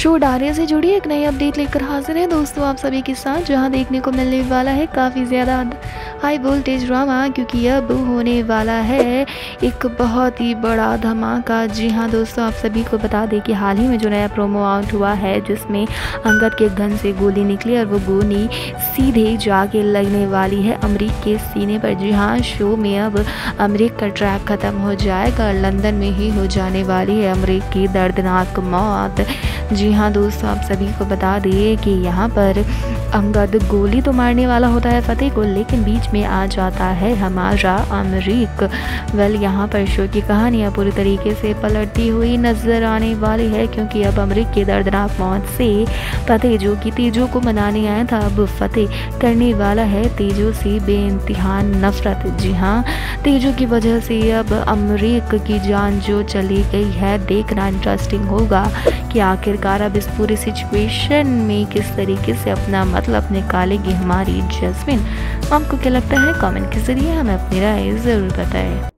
Show Daria से जुड़ी एक नई अपडेट लेकर हाजिर है। दोस्तों, आप सभी के साथ जहाँ देखने को मिलने वाला है काफ़ी ज़्यादा हाई वोल्टेज ड्रामा क्योंकि अब होने वाला है एक बहुत ही बड़ा धमाका। जी हाँ दोस्तों, आप सभी को बता दें कि हाल ही में जो नया प्रोमो आउट हुआ है, जिसमें अंगद के गन से गोली निकली और वो गोली सीधे जाके लगने वाली है अमरीक के सीने पर। जी हाँ शो में अब अमरीक का ट्रैक ख़त्म हो जाएगा लंदन में ही हो जाने वाली है अमरीक की दर्दनाक मौत। जी हाँ दोस्तों, आप सभी को बता दिए कि यहाँ पर अंगद गोली तो मारने वाला होता है फतेह को लेकिन बीच में आ जाता है हमारा अमरीक। वेल, यहाँ पर शो की कहानियाँ पूरी तरीके से पलटती हुई नज़र आने वाली है, क्योंकि अब अमरीक के दर्दनाक मौत से फतेह जो कि तेजो को मनाने आया था। अब फतेह करने वाला है, तेजो से बेान नफरत। जी हाँ तेजो की वजह से अब अमरीक की जान जो चली गई है, देखना इंटरेस्टिंग होगा कि आखिरकार अब इस पूरी सिचुएशन में किस तरीके से अपना मतलब निकालेगी हमारी जस्मिन? आपको क्या लगता है? कमेंट के ज़रिए हमें अपनी राय ज़रूर बताएँ।